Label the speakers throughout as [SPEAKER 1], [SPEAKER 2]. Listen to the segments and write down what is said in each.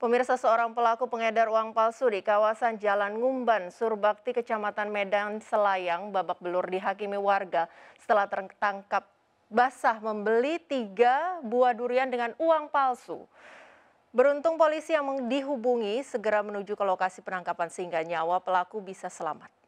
[SPEAKER 1] Pemirsa seorang pelaku pengedar uang palsu di kawasan Jalan Ngumban, Surbakti, Kecamatan Medan, Selayang, babak belur dihakimi warga setelah tertangkap basah membeli tiga buah durian dengan uang palsu. Beruntung polisi yang dihubungi segera menuju ke lokasi penangkapan sehingga nyawa pelaku bisa selamat.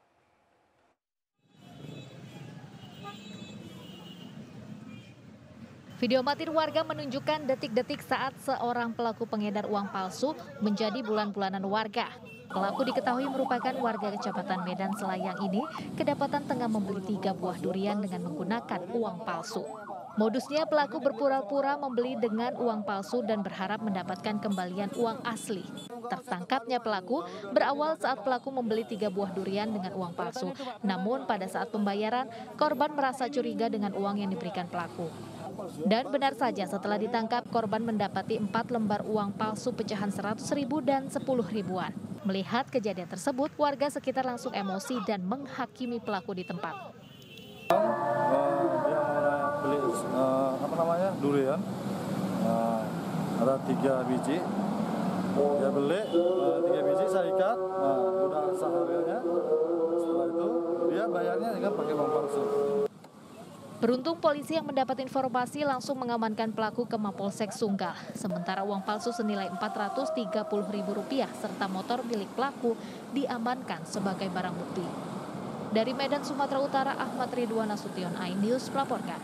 [SPEAKER 2] Video amatir warga menunjukkan detik-detik saat seorang pelaku pengedar uang palsu menjadi bulan-bulanan warga. Pelaku diketahui merupakan warga Kecamatan Medan Selayang ini kedapatan tengah membeli tiga buah durian dengan menggunakan uang palsu. Modusnya pelaku berpura-pura membeli dengan uang palsu dan berharap mendapatkan kembalian uang asli. Tertangkapnya pelaku berawal saat pelaku membeli tiga buah durian dengan uang palsu. Namun pada saat pembayaran, korban merasa curiga dengan uang yang diberikan pelaku. Dan benar saja setelah ditangkap, korban mendapati empat lembar uang palsu pecahan 100 ribu dan 10 ribuan. Melihat kejadian tersebut, warga sekitar langsung emosi dan menghakimi pelaku di tempat.
[SPEAKER 3] Uh, dia beli uh, apa namanya durian, uh, ada tiga biji. Dia beli uh, tiga biji saya ikat, uh, udah sah harganya. Setelah itu dia bayarnya dengan pakai uang palsu.
[SPEAKER 2] Beruntung polisi yang mendapat informasi langsung mengamankan pelaku ke Mapolsek Sunggal. Sementara uang palsu senilai Rp430.000 serta motor milik pelaku diamankan sebagai barang bukti. Dari Medan, Sumatera Utara, Ahmad Ridwan Nasution, iNews melaporkan.